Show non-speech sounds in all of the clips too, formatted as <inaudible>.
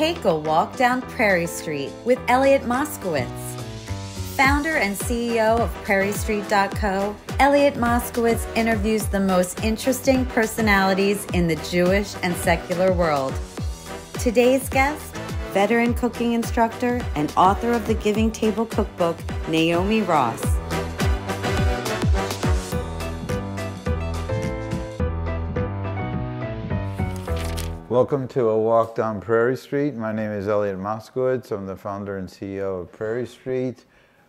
Take a walk down Prairie Street with Elliot Moscowitz. Founder and CEO of PrairieStreet.co, Elliot Moscowitz interviews the most interesting personalities in the Jewish and secular world. Today's guest, veteran cooking instructor and author of the Giving Table Cookbook, Naomi Ross. Welcome to a walk down Prairie Street. My name is Elliot Moscowitz. I'm the founder and CEO of Prairie Street.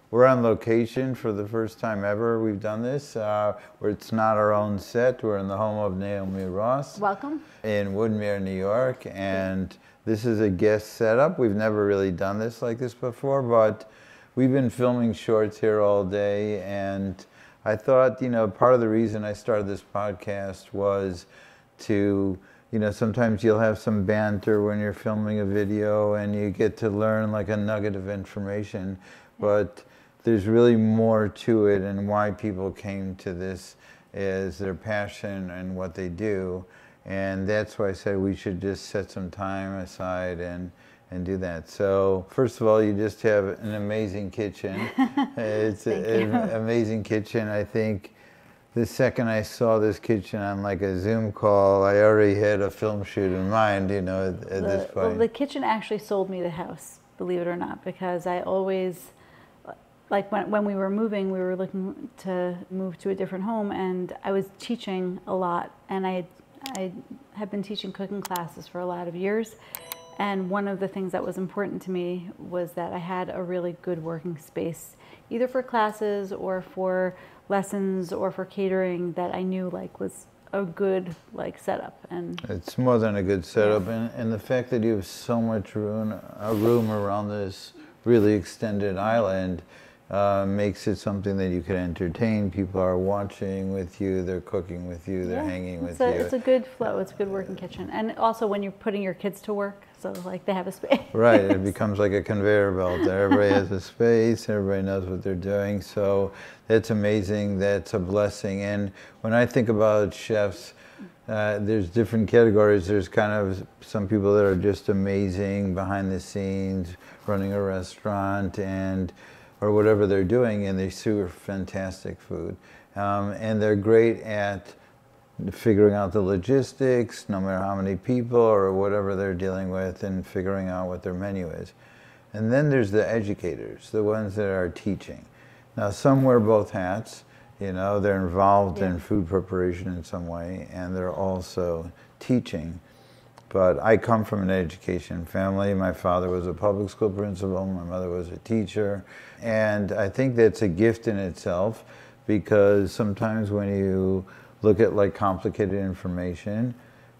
We're on location for the first time ever. We've done this uh, where it's not our own set. We're in the home of Naomi Ross. Welcome. In Woodmere, New York. And this is a guest setup. We've never really done this like this before, but we've been filming shorts here all day. And I thought, you know, part of the reason I started this podcast was to you know, sometimes you'll have some banter when you're filming a video and you get to learn like a nugget of information, but there's really more to it and why people came to this is their passion and what they do. And that's why I said we should just set some time aside and, and do that. So first of all, you just have an amazing kitchen. <laughs> it's an amazing kitchen. I think the second I saw this kitchen on like a Zoom call, I already had a film shoot in mind, you know, at, at the, this point. Well, the kitchen actually sold me the house, believe it or not, because I always, like when, when we were moving, we were looking to move to a different home and I was teaching a lot and I, I had been teaching cooking classes for a lot of years. And one of the things that was important to me was that I had a really good working space, either for classes or for lessons or for catering that I knew like was a good like setup and it's more than a good setup yeah. and, and the fact that you have so much room a room around this really extended island uh, makes it something that you can entertain. People are watching with you, they're cooking with you, they're yeah, hanging with a, you. It's a good flow, it's a good working kitchen. And also when you're putting your kids to work, so like they have a space. <laughs> Right, it <laughs> becomes like a conveyor belt. Everybody has a space, everybody knows what they're doing. So that's amazing, that's a blessing. And when I think about chefs, uh, there's different categories. There's kind of some people that are just amazing behind the scenes, running a restaurant and or whatever they're doing, and they serve fantastic food. Um, and they're great at figuring out the logistics, no matter how many people or whatever they're dealing with, and figuring out what their menu is. And then there's the educators, the ones that are teaching. Now, some wear both hats. You know, they're involved yeah. in food preparation in some way, and they're also teaching. But I come from an education family. My father was a public school principal, my mother was a teacher. And I think that's a gift in itself because sometimes when you look at like complicated information,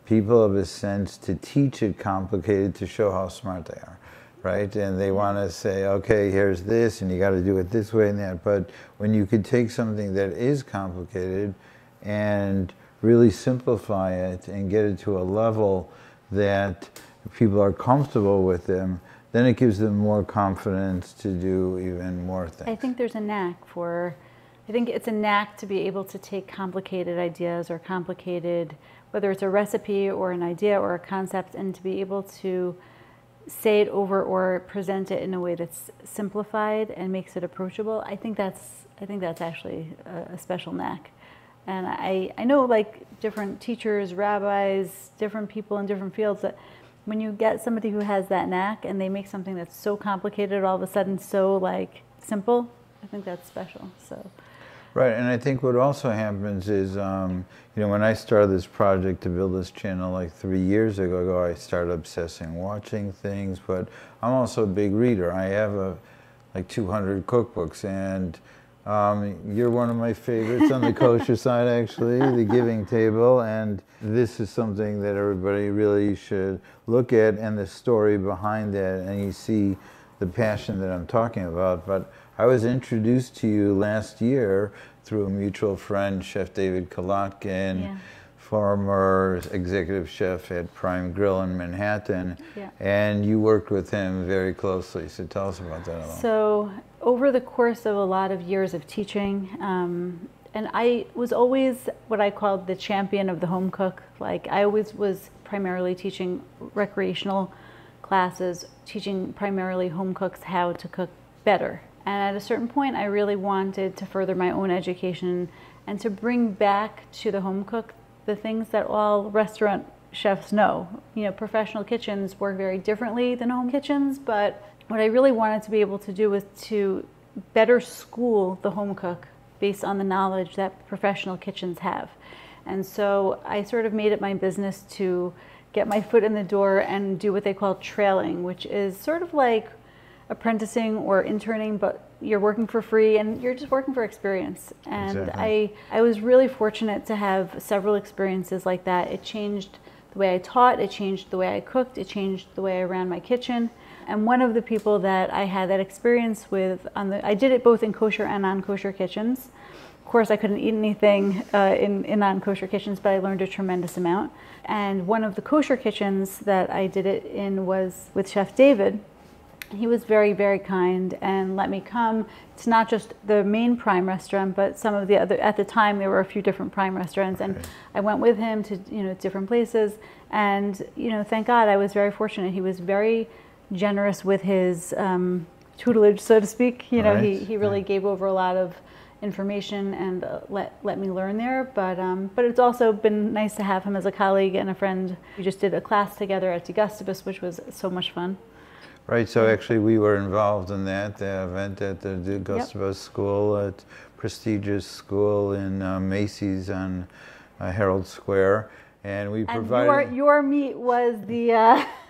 people have a sense to teach it complicated to show how smart they are, right? And they want to say, okay, here's this, and you got to do it this way and that. But when you could take something that is complicated and really simplify it and get it to a level that people are comfortable with them, then it gives them more confidence to do even more things. I think there's a knack for, I think it's a knack to be able to take complicated ideas or complicated, whether it's a recipe or an idea or a concept, and to be able to say it over or present it in a way that's simplified and makes it approachable. I think that's, I think that's actually a, a special knack. And I, I know like different teachers, rabbis, different people in different fields that when you get somebody who has that knack and they make something that's so complicated all of a sudden so like simple, I think that's special. So. Right, and I think what also happens is, um, you know, when I started this project to build this channel like three years ago, I started obsessing watching things, but I'm also a big reader. I have a, like 200 cookbooks and um, you're one of my favorites on the kosher <laughs> side, actually, the giving table. And this is something that everybody really should look at and the story behind that. And you see the passion that I'm talking about. But I was introduced to you last year through a mutual friend, Chef David Kolotkin. Yeah former executive chef at Prime Grill in Manhattan, yeah. and you worked with him very closely. So tell us about that. So over the course of a lot of years of teaching, um, and I was always what I called the champion of the home cook. Like I always was primarily teaching recreational classes teaching primarily home cooks how to cook better. And at a certain point, I really wanted to further my own education and to bring back to the home cook the things that all restaurant chefs know. You know, professional kitchens work very differently than home kitchens, but what I really wanted to be able to do was to better school the home cook based on the knowledge that professional kitchens have. And so I sort of made it my business to get my foot in the door and do what they call trailing, which is sort of like apprenticing or interning, but you're working for free and you're just working for experience. And exactly. I, I was really fortunate to have several experiences like that. It changed the way I taught, it changed the way I cooked, it changed the way I ran my kitchen. And one of the people that I had that experience with, on the, I did it both in kosher and non-kosher kitchens. Of course, I couldn't eat anything uh, in, in non-kosher kitchens, but I learned a tremendous amount. And one of the kosher kitchens that I did it in was with Chef David. He was very, very kind and let me come. It's not just the main Prime restaurant, but some of the other. At the time, there were a few different Prime restaurants, and I went with him to you know different places. And you know, thank God, I was very fortunate. He was very generous with his um, tutelage, so to speak. You know, right. he, he really yeah. gave over a lot of information and uh, let let me learn there. But um, but it's also been nice to have him as a colleague and a friend. We just did a class together at Gustibus, which was so much fun. Right. So actually, we were involved in that the event at the Gustibus yep. School, at prestigious school in uh, Macy's on uh, Herald Square and we provided. And your, your meat was the uh, <laughs>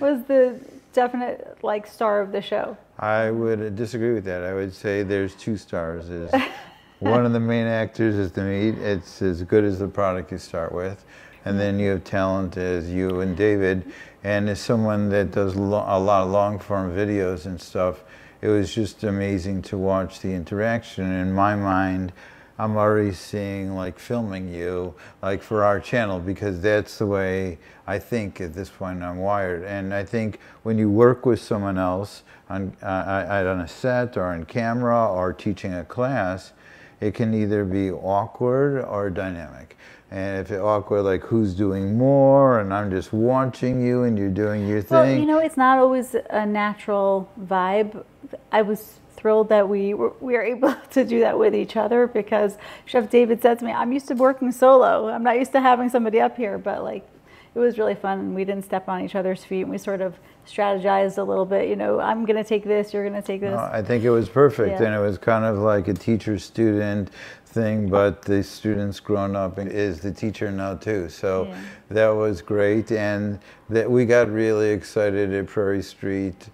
was the definite like star of the show. I would disagree with that. I would say there's two stars. Is <laughs> one of the main actors is the meat. It's as good as the product you start with, and then you have talent as you and David, and as someone that does a lot of long form videos and stuff. It was just amazing to watch the interaction. In my mind, I'm already seeing like filming you like for our channel because that's the way I think at this point I'm wired. And I think when you work with someone else on, uh, on a set or on camera or teaching a class, it can either be awkward or dynamic. And if it's awkward, like who's doing more, and I'm just watching you and you're doing your thing. Well, you know, it's not always a natural vibe. I was thrilled that we were, we are able <laughs> to do that with each other because Chef David said to me, I'm used to working solo. I'm not used to having somebody up here, but like it was really fun and we didn't step on each other's feet and we sort of strategized a little bit, you know, I'm going to take this, you're going to take this. No, I think it was perfect yeah. and it was kind of like a teacher student thing, but the student's grown up is the teacher now too. So yeah. that was great and that we got really excited at Prairie Street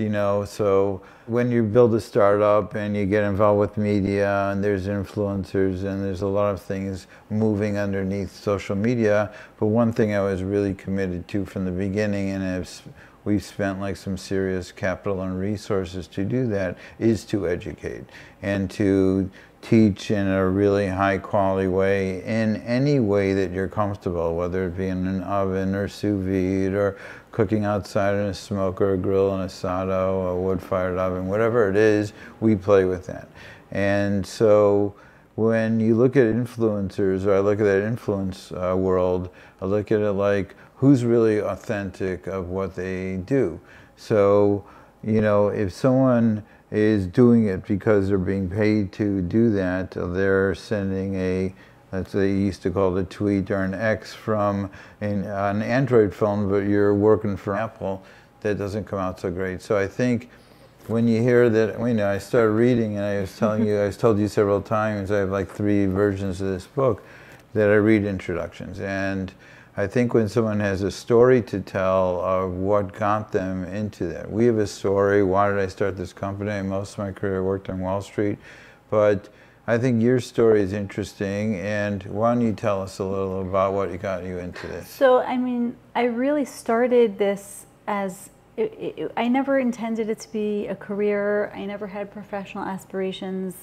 you know so when you build a startup and you get involved with media and there's influencers and there's a lot of things moving underneath social media but one thing i was really committed to from the beginning and I've, we've spent like some serious capital and resources to do that is to educate and to teach in a really high quality way in any way that you're comfortable, whether it be in an oven or sous vide or cooking outside in a smoker, a grill, in asado, a wood-fired oven, whatever it is, we play with that. And so when you look at influencers, or I look at that influence uh, world, I look at it like who's really authentic of what they do. So, you know, if someone is doing it because they're being paid to do that. They're sending a, that's they used to call it a tweet or an X from an, an Android phone, but you're working for Apple. That doesn't come out so great. So I think when you hear that, you know, I started reading and I was telling you, <laughs> I was told you several times, I have like three versions of this book that I read introductions. And I think when someone has a story to tell of what got them into that. We have a story, why did I start this company? Most of my career I worked on Wall Street, but I think your story is interesting and why don't you tell us a little about what got you into this? So, I mean, I really started this as it, it, I never intended it to be a career. I never had professional aspirations.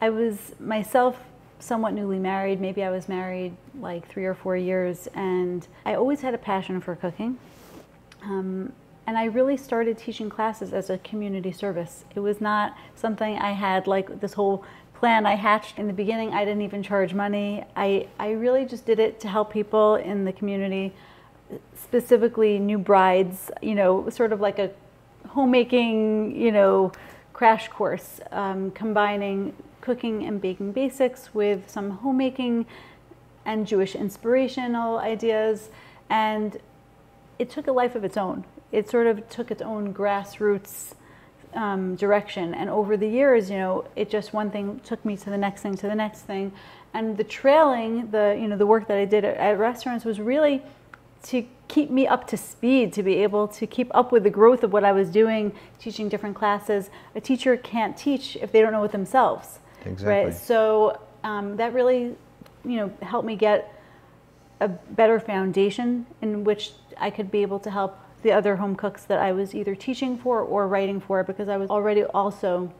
I was myself somewhat newly married. Maybe I was married like three or four years, and I always had a passion for cooking. Um, and I really started teaching classes as a community service. It was not something I had like this whole plan I hatched in the beginning. I didn't even charge money. I, I really just did it to help people in the community specifically new brides, you know, sort of like a homemaking, you know, crash course, um, combining cooking and baking basics with some homemaking and Jewish inspirational ideas. And it took a life of its own. It sort of took its own grassroots um, direction. And over the years, you know, it just one thing took me to the next thing, to the next thing. And the trailing, the you know, the work that I did at, at restaurants was really to keep me up to speed, to be able to keep up with the growth of what I was doing, teaching different classes. A teacher can't teach if they don't know it themselves. Exactly. Right. So um, that really, you know, helped me get a better foundation in which I could be able to help the other home cooks that I was either teaching for or writing for because I was already also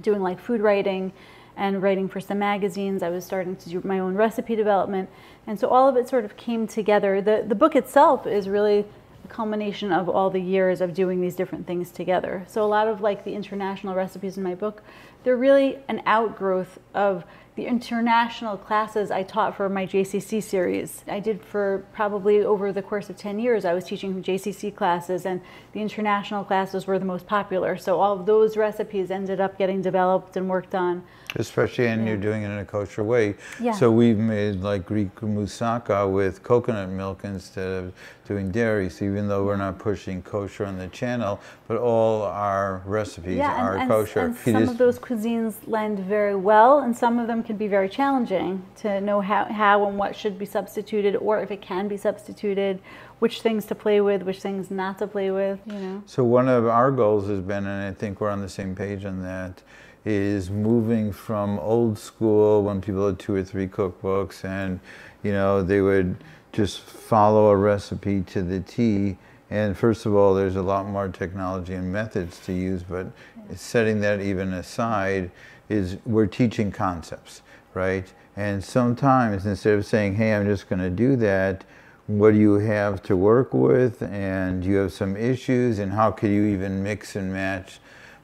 doing like food writing and writing for some magazines. I was starting to do my own recipe development. And so all of it sort of came together. The, the book itself is really culmination of all the years of doing these different things together. So a lot of like the international recipes in my book, they're really an outgrowth of the international classes I taught for my JCC series. I did for probably over the course of 10 years, I was teaching JCC classes and the international classes were the most popular. So all of those recipes ended up getting developed and worked on. Especially, and yeah. you're doing it in a kosher way. Yeah. So we've made like Greek moussaka with coconut milk instead of doing dairy. So even though we're not pushing kosher on the channel, but all our recipes yeah, are and, kosher. And some of those cuisines lend very well, and some of them can be very challenging to know how, how and what should be substituted, or if it can be substituted, which things to play with, which things not to play with. You know. So one of our goals has been, and I think we're on the same page on that, is moving from old school when people had two or three cookbooks, and you know they would just follow a recipe to the T. And first of all, there's a lot more technology and methods to use, but setting that even aside, is we're teaching concepts, right? And sometimes instead of saying, hey, I'm just going to do that, what do you have to work with? And you have some issues, and how could you even mix and match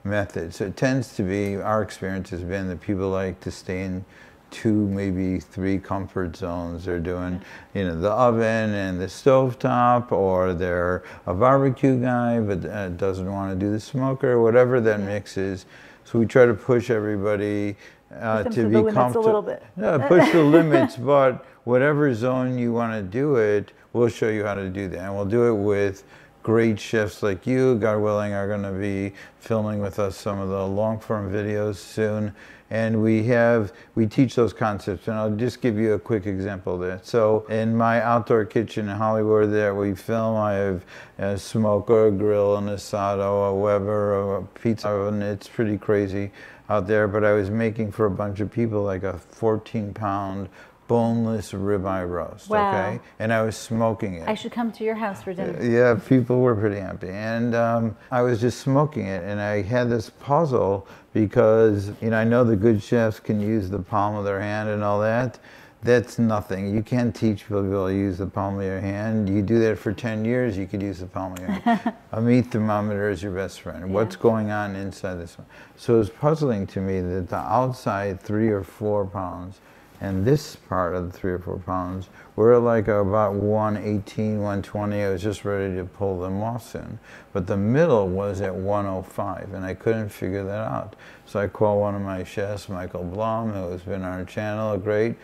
methods? So it tends to be, our experience has been that people like to stay in two, maybe three comfort zones. They're doing, you know, the oven and the stovetop, or they're a barbecue guy but uh, doesn't want to do the smoker, whatever that mix is. So we try to push everybody uh, to, to be comfortable. Yeah, push the limits, but whatever zone you want to do it, we'll show you how to do that. And we'll do it with great chefs like you, God willing, are going to be filming with us some of the long form videos soon. And we have, we teach those concepts. And I'll just give you a quick example that. So in my outdoor kitchen in Hollywood there we film, I have a smoker, a grill, an asado, a Weber, a pizza oven. It's pretty crazy out there. But I was making for a bunch of people like a 14 pound boneless ribeye roast. Wow. Okay, and I was smoking it. I should come to your house for dinner. Yeah, people were pretty happy, and um, I was just smoking it, and I had this puzzle because you know I know the good chefs can use the palm of their hand and all that. That's nothing. You can't teach people to use the palm of your hand. You do that for 10 years, you could use the palm of your hand. <laughs> a meat thermometer is your best friend. Yeah. What's going on inside this one? So it's puzzling to me that the outside three or four pounds and this part of the three or four pounds, we're like about 118, 120. I was just ready to pull them off soon. But the middle was at 105, and I couldn't figure that out. So I called one of my chefs, Michael blom who has been on our channel, great,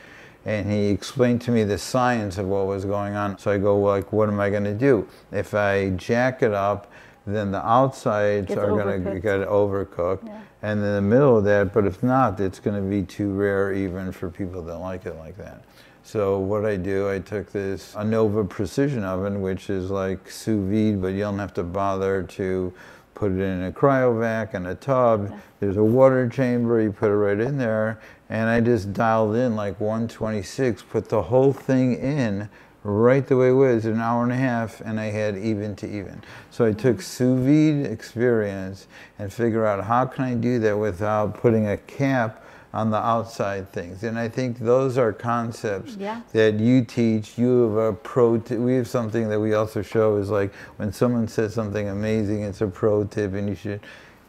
and he explained to me the science of what was going on. So I go, like, what am I going to do? If I jack it up, then the outsides are going to get overcooked. Yeah and in the middle of that, but if not, it's going to be too rare even for people that like it like that. So what I do, I took this Anova precision oven, which is like sous vide, but you don't have to bother to put it in a cryovac and a tub. Yeah. There's a water chamber, you put it right in there, and I just dialed in like 126, put the whole thing in right the way it was, an hour and a half, and I had even to even. So I took sous vide experience and figure out how can I do that without putting a cap on the outside things. And I think those are concepts yeah. that you teach. You have a pro tip. We have something that we also show is like when someone says something amazing, it's a pro tip and you should,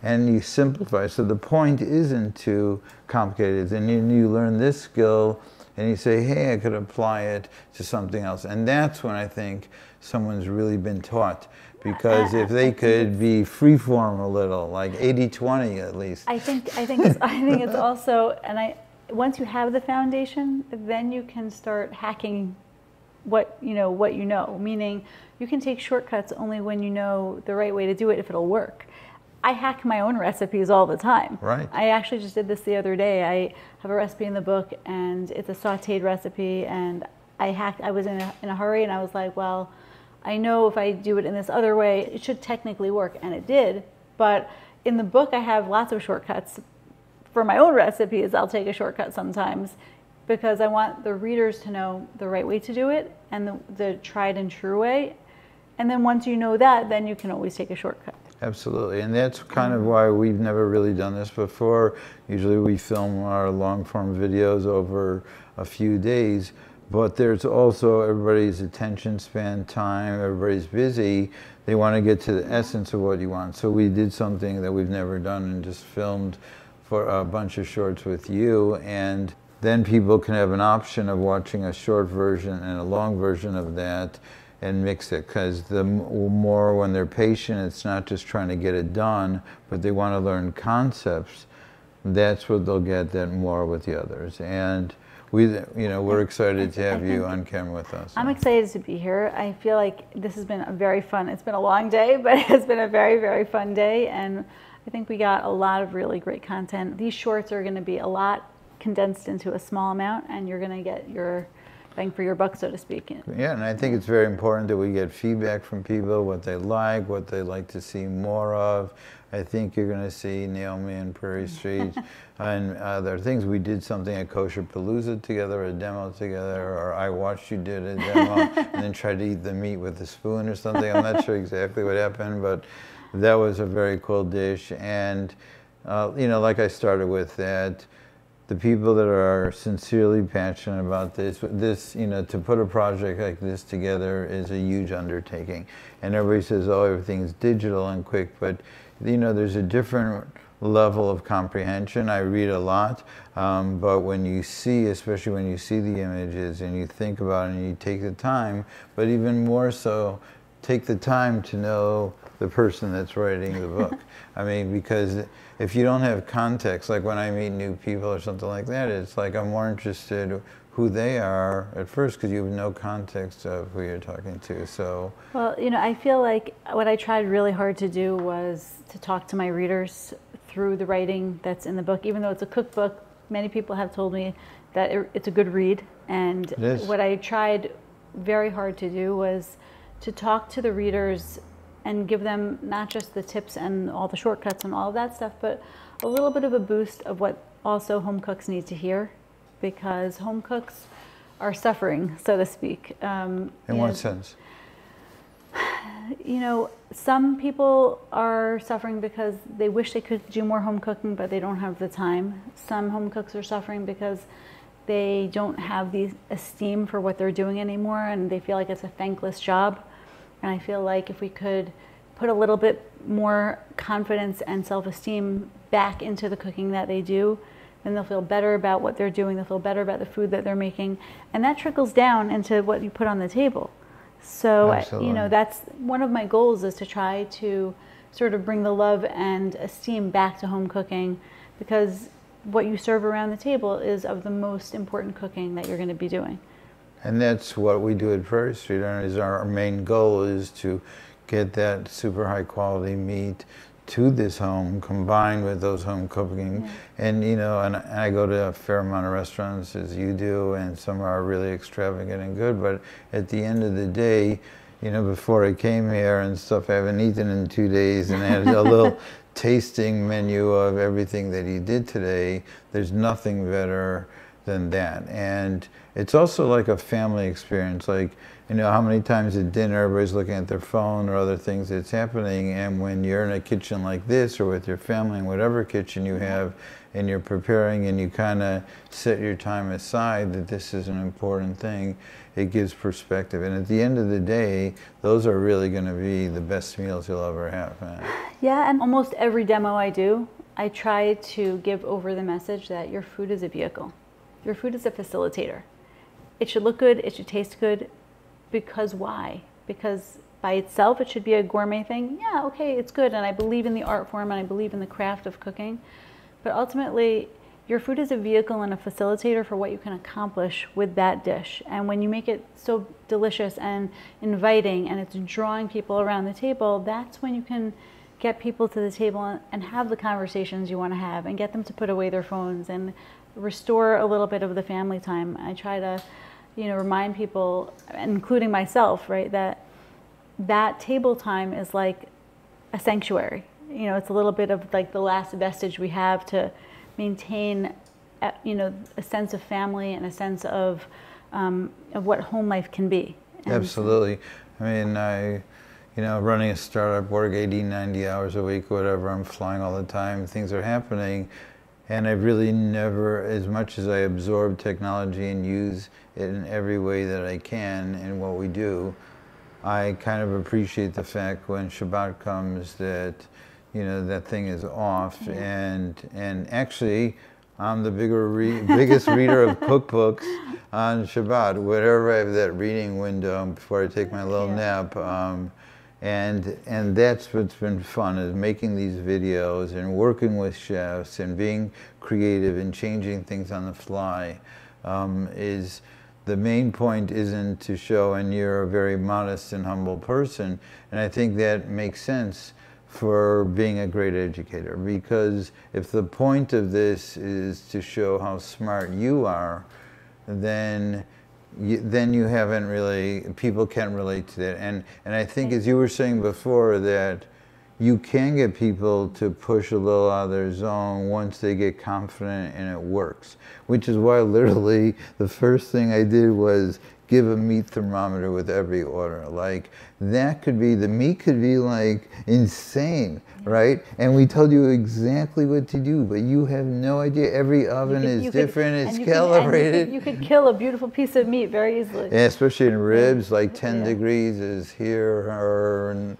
and you simplify. So the point isn't too complicated. And you, you learn this skill and you say, hey, I could apply it to something else. And that's when I think someone's really been taught. Because if they could be freeform a little, like 80-20 at least. I think I think it's, I think it's also, and I once you have the foundation, then you can start hacking what you know what you know. Meaning, you can take shortcuts only when you know the right way to do it if it'll work. I hack my own recipes all the time. Right. I actually just did this the other day. I have a recipe in the book, and it's a sautéed recipe, and I hacked. I was in a, in a hurry, and I was like, well, I know if I do it in this other way, it should technically work, and it did. But in the book, I have lots of shortcuts. For my own recipes, I'll take a shortcut sometimes because I want the readers to know the right way to do it and the, the tried and true way. And then once you know that, then you can always take a shortcut. Absolutely, and that's kind of why we've never really done this before. Usually we film our long form videos over a few days, but there's also everybody's attention span time, everybody's busy. They want to get to the essence of what you want. So we did something that we've never done and just filmed for a bunch of shorts with you and then people can have an option of watching a short version and a long version of that and mix it because the more when they're patient it's not just trying to get it done but they want to learn concepts. That's what they'll get then more with the others. And we you know we're excited to have you on camera with us. I'm excited to be here. I feel like this has been a very fun it's been a long day <laughs> but it's been a very very fun day. And i think we got a lot of really great content. These shorts are going to be a lot condensed into a small amount and you're going to get your bang for your buck, so to speak. Yeah, and I think it's very important that we get feedback from people, what they like, what they like to see more of. I think you're going to see Naomi and Prairie <laughs> Street and other things. We did something at Kosher Palooza together, a demo together, or I watched you did a demo <laughs> and then tried to eat the meat with a spoon or something. I'm not sure exactly what happened, but that was a very cool dish. And, uh, you know, like I started with that, the people that are sincerely passionate about this, this, you know, to put a project like this together is a huge undertaking. And everybody says, oh, everything's digital and quick, but, you know, there's a different level of comprehension. I read a lot, um, but when you see, especially when you see the images and you think about it and you take the time, but even more so, take the time to know the person that's writing the book. <laughs> I mean, because if you don't have context, like when I meet new people or something like that, it's like I'm more interested who they are at first because you have no context of who you're talking to. So, well, you know, I feel like what I tried really hard to do was to talk to my readers through the writing that's in the book. Even though it's a cookbook, many people have told me that it's a good read. And what I tried very hard to do was to talk to the readers and give them not just the tips and all the shortcuts and all of that stuff, but a little bit of a boost of what also home cooks need to hear because home cooks are suffering, so to speak. Um, In what know, sense? You know, some people are suffering because they wish they could do more home cooking, but they don't have the time. Some home cooks are suffering because they don't have the esteem for what they're doing anymore and they feel like it's a thankless job. And I feel like if we could put a little bit more confidence and self esteem back into the cooking that they do, then they'll feel better about what they're doing, they'll feel better about the food that they're making. And that trickles down into what you put on the table. So, Absolutely. you know, that's one of my goals is to try to sort of bring the love and esteem back to home cooking because what you serve around the table is of the most important cooking that you're going to be doing. And that's what we do at Prairie Street. Is our main goal is to get that super high quality meat to this home combined with those home cooking yeah. and you know and I go to a fair amount of restaurants as you do and some are really extravagant and good but at the end of the day you know before I came here and stuff I haven't eaten in two days and I had a little <laughs> tasting menu of everything that he did today there's nothing better than that. And it's also like a family experience. Like, you know, how many times at dinner everybody's looking at their phone or other things that's happening. And when you're in a kitchen like this or with your family in whatever kitchen you have, and you're preparing and you kind of set your time aside that this is an important thing, it gives perspective. And at the end of the day, those are really going to be the best meals you'll ever have. Yeah, and almost every demo I do, I try to give over the message that your food is a vehicle. Your food is a facilitator. It should look good, it should taste good, because why? because by itself it should be a gourmet thing. Yeah, okay, it's good, and I believe in the art form and I believe in the craft of cooking. But ultimately, your food is a vehicle and a facilitator for what you can accomplish with that dish. And when you make it so delicious and inviting and it's drawing people around the table, that's when you can get people to the table and have the conversations you want to have and get them to put away their phones and restore a little bit of the family time. I try to, you know, remind people, including myself, right, that that table time is like a sanctuary. You know, it's a little bit of like the last vestige we have to maintain, uh, you know, a sense of family and a sense of um, of what home life can be. And Absolutely. I mean, I, you know, running a startup, work 80, 90 hours a week, whatever. I'm flying all the time. Things are happening. And I really never, as much as I absorb technology and use it in every way that I can in what we do, I kind of appreciate the fact when Shabbat comes that you know that thing is off yeah. and and actually I'm the bigger re- biggest reader of <laughs> cookbooks on Shabbat. Whenever I have that reading window before I take my little yeah. nap, um, and and that's what's been fun is making these videos and working with chefs and being creative and changing things on the fly. Um, is the main point isn't to show, and you're a very modest and humble person, and I think that makes sense for being a great educator because if the point of this is to show how smart you are, then you, then you haven't really people can't relate to that. And and I think as you were saying before that you can get people to push a little out of their zone once they get confident and it works. Which is why literally the first thing I did was give a meat thermometer with every order. Like that could be, the meat could be like insane, yeah. right? And we told you exactly what to do, but you have no idea. Every oven could, is different, could, it's calibrated. Could, you, could, kill a beautiful piece of meat very easily. And especially in ribs, like 10 yeah. degrees is here or in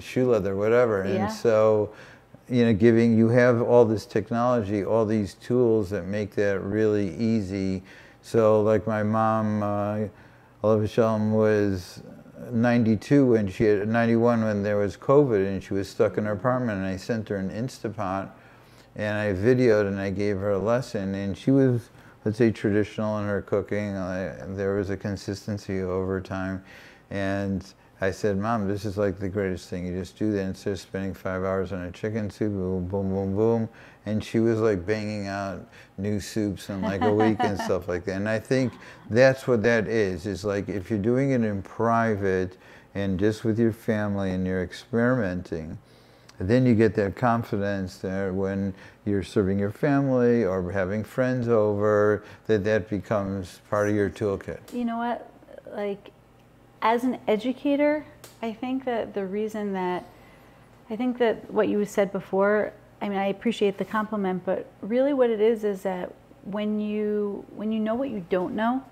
shoe leather, whatever. And yeah. so, you know, giving, you have all this technology, all these tools that make that really easy. So like my mom, uh, Shalom was 92 when she had 91 when there was COVID and she was stuck in her apartment and I sent her an Instapot and I videoed and I gave her a lesson and she was let's say traditional in her cooking. there was a consistency over time and I said, Mom, this is like the greatest thing. You just do that instead of spending five hours on a chicken soup, boom, boom, boom, boom. And she was like banging out new soups in like a week and stuff like that. And I think that's what that is. Is like if you're doing it in private and just with your family and you're experimenting, then you get that confidence there when you're serving your family or having friends over, that that becomes part of your toolkit. You know what? Like as an educator, I think that the reason that I think that what you said before, I mean, I appreciate the compliment, but really what it is is that when you when you know what you don't know,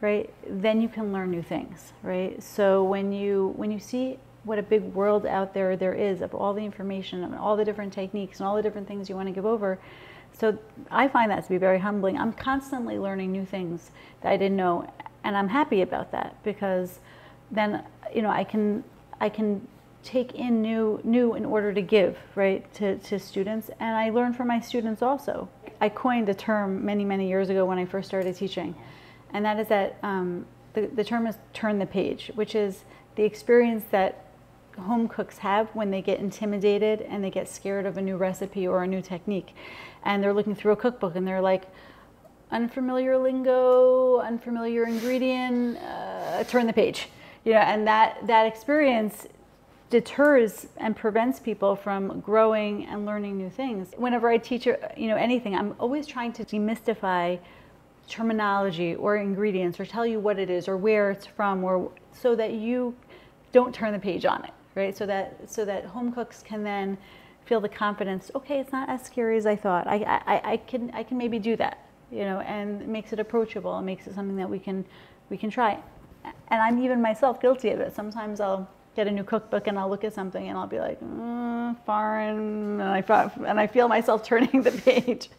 right, then you can learn new things, right? So when you when you see what a big world out there there is of all the information and all the different techniques and all the different things you want to give over, so I find that to be very humbling. I'm constantly learning new things that I didn't know, and I'm happy about that because then you know I can I can take in new new in order to give right to, to students and I learn from my students also. I coined a term many many years ago when I first started teaching, and that is that um, the, the term is turn the page, which is the experience that home cooks have when they get intimidated and they get scared of a new recipe or a new technique and they're looking through a cookbook and they're like unfamiliar lingo, unfamiliar ingredient, uh, turn the page. You know, and that, that experience deters and prevents people from growing and learning new things. Whenever I teach, you know, anything, I'm always trying to demystify terminology or ingredients or tell you what it is or where it's from or so that you don't turn the page on it, right? So that so that home cooks can then feel the confidence, okay, it's not as scary as I thought. I, I, I can I can maybe do that you know, and it makes it approachable. It makes it something that we can we can try. And I'm even myself guilty of it. Sometimes I'll get a new cookbook and I'll look at something and I'll be like, mm, foreign, and I and I feel myself <laughs> turning the page.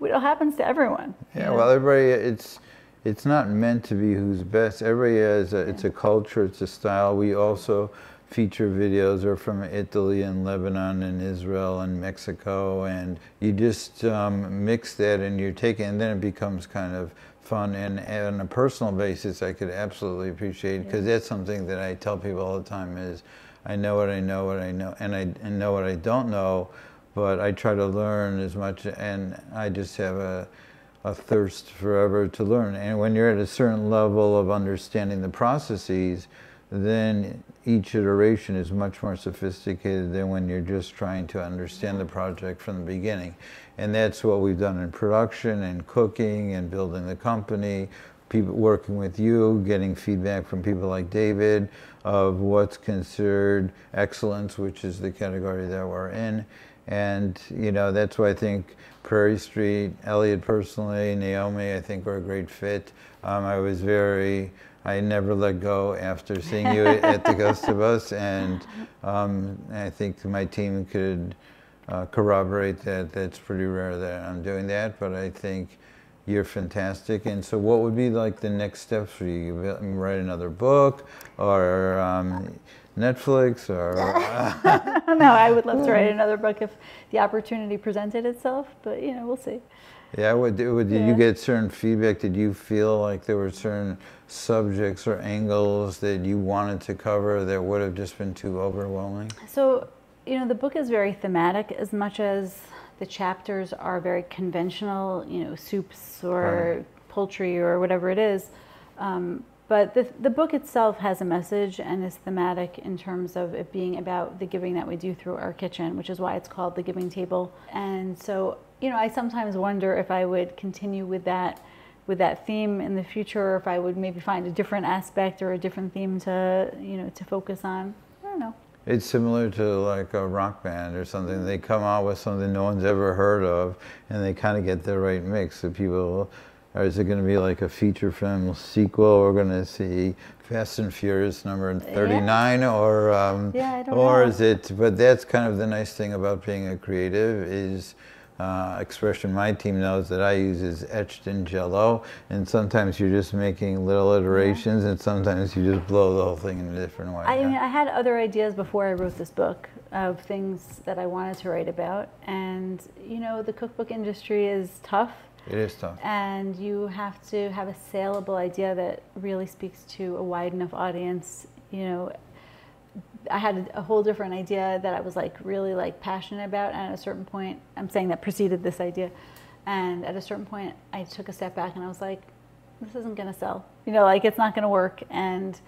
It happens to everyone. Yeah, well, everybody, it's it's not meant to be who's best. Everybody has a, it's a culture, it's a style. We also feature videos are from Italy and Lebanon and Israel and Mexico, and you just um, mix that and you're taking, and then it becomes kind of fun. And, and on a personal basis, I could absolutely appreciate because that's something that I tell people all the time is I know what I know, what I know, and I and know what I don't know, but I try to learn as much, and I just have a a thirst forever to learn. And when you're at a certain level of understanding the processes, then each iteration is much more sophisticated than when you're just trying to understand the project from the beginning. And that's what we've done in production and cooking and building the company, people working with you, getting feedback from people like David of what's considered excellence, which is the category that we're in. And, you know, that's why I think Prairie Street, Elliot personally, Naomi, I think we're a great fit. Um, I was very, I never let go after seeing you at the <laughs> Gustibus, and um, I think my team could uh, corroborate that. That's pretty rare that I'm doing that, but I think you're fantastic. And so, what would be like the next steps for you? Write another book, or um, Netflix, or? <laughs> <laughs> no, I would love to write another book if the opportunity presented itself, but you know, we'll see. Yeah, would, would did yeah. you get certain feedback? Did you feel like there were certain subjects or angles that you wanted to cover that would have just been too overwhelming? So, you know, the book is very thematic as much as the chapters are very conventional, you know, soups or right. poultry or whatever it is. Um, but the, the book itself has a message and is thematic in terms of it being about the giving that we do through our kitchen, which is why it's called The Giving Table. And so, you know, I sometimes wonder if I would continue with that with that theme in the future or if I would maybe find a different aspect or a different theme to, you know, to focus on. I don't know. It's similar to like a rock band or something. They come out with something no one's ever heard of and they kind of get the right mix. So people or is it going to be like a feature film sequel? We're going to see Fast and Furious number 39, yeah. or um, yeah, or know. is it? But that's kind of the nice thing about being a creative is. Uh, expression my team knows that I use is etched in jello, and sometimes you're just making little iterations, yeah. and sometimes you just blow the whole thing in a different way. I mean, I had other ideas before I wrote this book of things that I wanted to write about, and you know, the cookbook industry is tough it is tough. And you have to have a saleable idea that really speaks to a wide enough audience. You know, I had a whole different idea that I was like really like passionate about, and at a certain point, I'm saying that preceded this idea. And at a certain point, I took a step back and I was like, this isn't going to sell. You know, like it's not going to work. And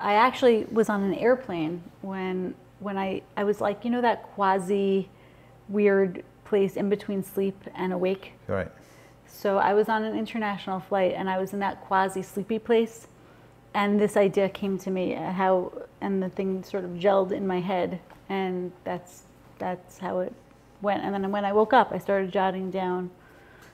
I actually was on an airplane when when I I was like, you know, that quasi weird place in between sleep and awake. Right. So I was on an international flight and I was in that quasi sleepy place. And this idea came to me, uh, how, and the thing sort of gelled in my head. And that's, that's how it went. And then when I woke up, I started jotting down.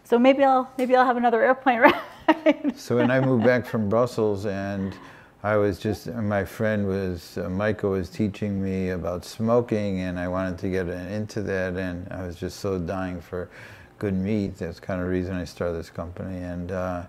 So maybe I'll, maybe I'll have another airplane <laughs> ride. so when I moved back from Brussels and I was just, my friend was, uh, Micah was teaching me about smoking and I wanted to get into that and I was just so dying for good meat. That's kind of the reason I started this company. And uh,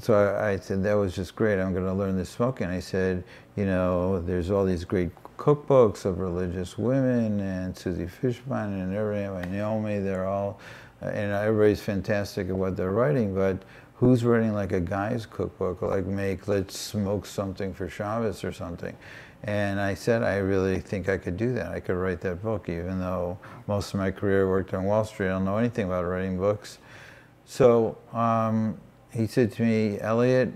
so I, I, said, that was just great. I'm going to learn this smoking. I said, you know, there's all these great cookbooks of religious women and Susie Fishbein and everybody, Naomi, they're all, and everybody's fantastic at what they're writing, but who's writing like a guy's cookbook, like make, let's smoke something for Shabbos or something. And I said, I really think I could do that. I could write that book, even though most of my career worked on Wall Street. I don't know anything about writing books. So um, he said to me, Elliot,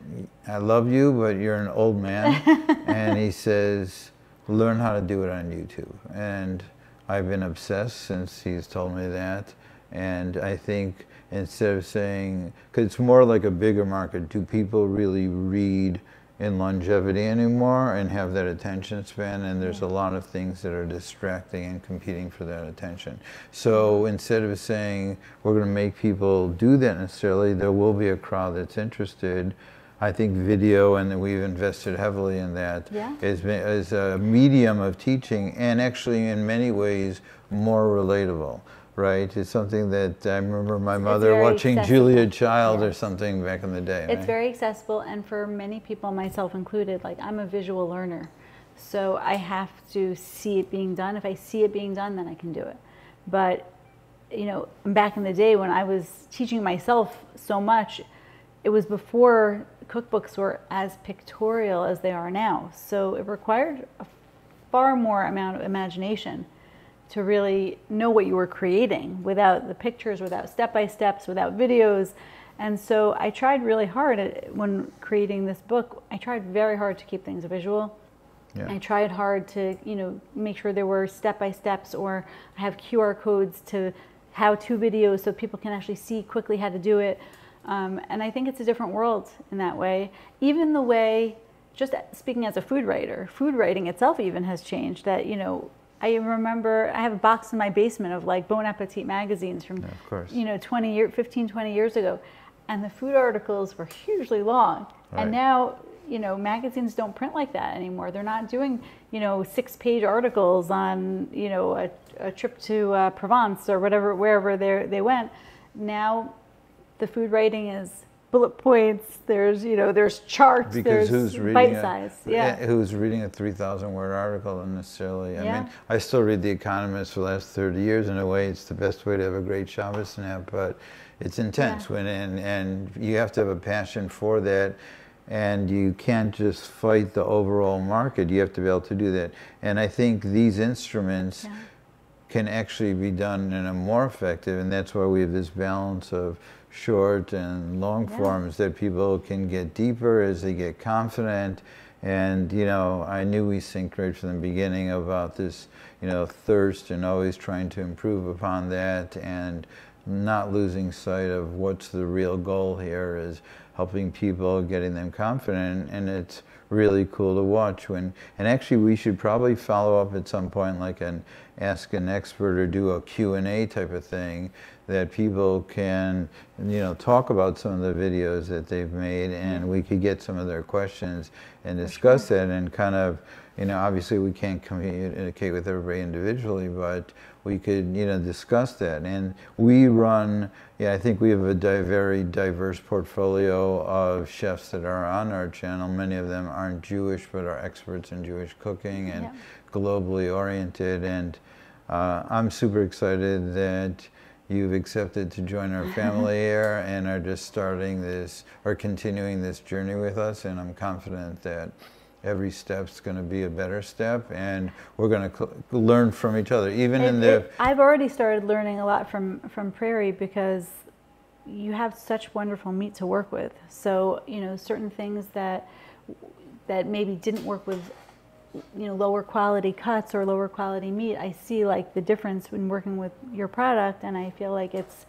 I love you, but you're an old man. <laughs> and he says, learn how to do it on YouTube. And I've been obsessed since he's told me that. And I think instead of saying, because it's more like a bigger market, do people really read? In longevity anymore and have that attention span and there's a lot of things that are distracting and competing for that attention. So instead of saying we're going to make people do that necessarily, there will be a crowd that's interested. I think video, and we've invested heavily in that, yeah. is, is a medium of teaching and actually in many ways more relatable right? It's something that I remember my mother watching accessible. Julia Child or something back in the day. It's right? very accessible, and for many people, myself included, like I'm a visual learner. So I have to see it being done. If I see it being done, then I can do it. But, you know, back in the day when I was teaching myself so much, it was before cookbooks were as pictorial as they are now. So it required a far more amount of imagination to really know what you were creating without the pictures, without step by steps, without videos. And so I tried really hard at, when creating this book. I tried very hard to keep things visual. Yeah. I tried hard to, you know, make sure there were step by steps or I have QR codes to how to videos so people can actually see quickly how to do it. Um, and I think it's a different world in that way. Even the way, just speaking as a food writer, food writing itself even has changed. That, you know, I remember I have a box in my basement of like Bon Appetit magazines from, of course. you know, 20 year, 15, 20 years ago. And the food articles were hugely long. Right. And now, you know, magazines don't print like that anymore. They're not doing, you know, six page articles on, you know, a, a trip to uh, Provence or whatever, wherever they they went. Now the food writing is bullet points. There's, you know, there's charts. because there's who's reading bite a, size. Yeah. who's reading a 3000 word article necessarily i Yeah. mean i still read the economist for the last 30 years in a way it's the best way to have a great shabbos nap but it's intense Yeah. when and and you have to have a passion for that and you can't just fight the overall market you have to be able to do that and i think these instruments Yeah. can actually be done in a more effective, and that's why we have this balance of short and long Yeah. forms that people can get deeper as they get confident. And you know, I knew we synced right from the beginning about this, you know, thirst and always trying to improve upon that, and not losing sight of what's the real goal here is helping people, getting them confident, and it's really cool to watch when and actually we should probably follow up at some point like an ask an expert or do a q&a type of thing that people can you know talk about some of the videos that they've made and we could get some of their questions and discuss that and kind of you know obviously we can't communicate with everybody individually but we could you know discuss that. And we run yeah i think we have a di- very diverse portfolio of chefs that are on our channel. Many of them aren't jewish but are experts in jewish cooking and Yeah. Globally oriented and uh, i'm super excited that you've accepted to join our family <laughs> here and are just starting this or continuing this journey with us and i'm confident that every step's going to be a better step and we're going to cl- learn from each other even in the it- I've already started learning a lot from from Prairie because you have such wonderful meat to work with. So you know certain things that that maybe didn't work with you know lower quality cuts or lower quality meat. I see like the difference when working with your product, and I feel like it's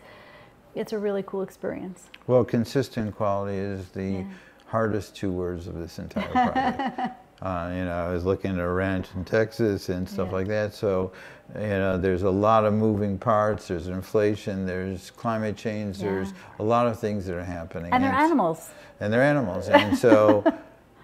it's a really cool experience. well consistent quality is the Yeah. hardest two words of this entire project <laughs> uh, you know i was looking at a ranch in texas and stuff Yeah. like that so you know there's a lot of moving parts there's inflation there's climate change there's Yeah. a lot of things that are happening And they're animals. and they're animals. <laughs> And so,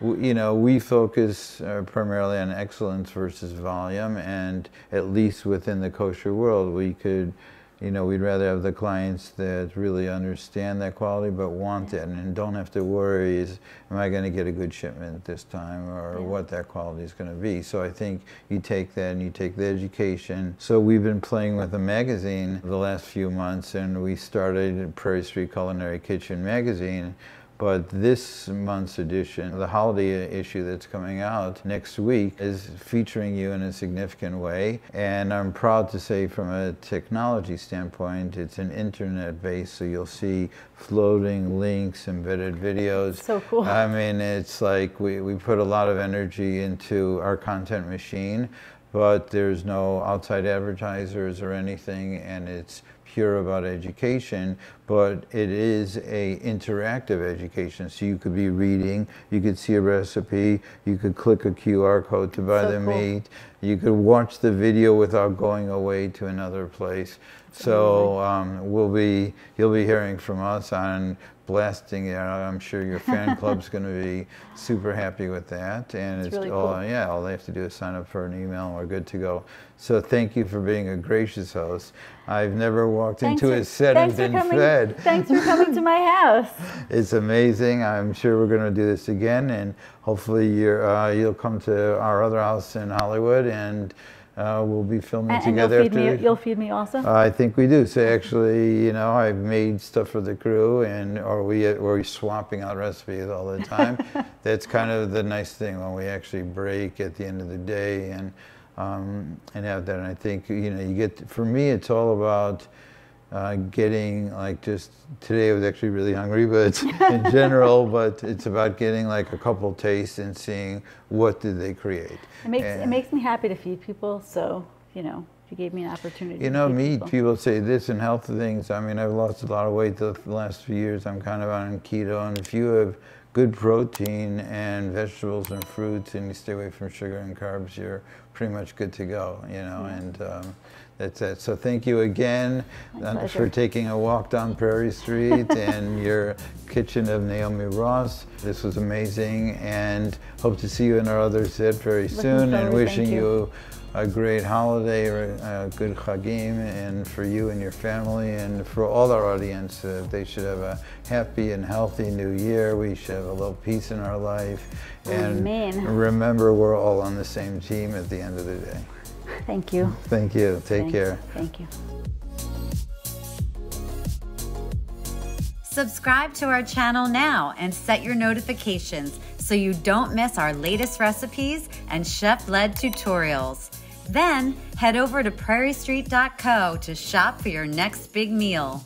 you know, we focus uh, primarily on excellence versus volume. And at least within the kosher world, we could, you know, we'd rather have the clients that really understand that quality but want it and don't have to worry is, am I going to get a good shipment this time or Yeah. what that quality is going to be. So I think you take that and you take the education. So we've been playing with a magazine the last few months and we started Prairie Street Culinary Kitchen magazine. But this month's edition, the holiday issue that's coming out next week, is featuring you in a significant way. And I'm proud to say, from a technology standpoint, it's an internet based, so you'll see floating links, embedded videos. So cool. I mean, it's like we, we put a lot of energy into our content machine, but there's no outside advertisers or anything, and it's pure about education, but it is a interactive education. So you could be reading, you could see a recipe, you could click a QR code to buy So the cool. meat, you could watch the video without going away to another place. So um, we'll be, you'll be hearing from us on blasting it. I'm sure your fan <laughs> club's going to be super happy with that. And it's, it's really all, cool. yeah, all they have to do is sign up for an email and we're good to go. So thank you for being a gracious host. I've never walked Thanks into for- a set and thanks for been coming- fed. Thanks for coming to my house. <laughs> It's amazing. I'm sure we're going to do this again, and hopefully you're, uh, you'll come to our other house in Hollywood, and uh, we'll be filming And, and together. you'll feed me. You'll feed me also. I think we do. So actually, you know, I've made stuff for the crew, and or we or we swapping out recipes all the time. <laughs> That's kind of the nice thing when we actually break at the end of the day and um, and have that. And I think you know, you get for me, it's all about. Uh, getting like just today I was actually really hungry, but in general, <laughs> but it's about getting like a couple tastes and seeing what did they create. It makes it makes me happy to feed people. So you know, you gave me an opportunity. You know, feed me, people. people say this and health things. I mean, I've lost a lot of weight the last few years. I'm kind of on keto, and if you have good protein and vegetables and fruits, and you stay away from sugar and carbs, you're pretty much good to go. You know, and um, that's it. So thank you again uh, for taking a walk down Prairie Street <laughs> and your kitchen of Naomi Ross. This was amazing, and hope to see you in our other set very Looking soon. And wishing you. you a great holiday, a good Chagim, and for you and your family, and for all our audience, uh, they should have a happy and healthy new year. We should have a little peace in our life. And Amen. remember, we're all on the same team at the end of the day. Thank you. Thank you. Take Thanks. care. Thank you. Subscribe to our channel now and set your notifications so you don't miss our latest recipes and chef led tutorials. Then head over to prairiestreet.co to shop for your next big meal.